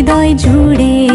হৃদয় জুড়ে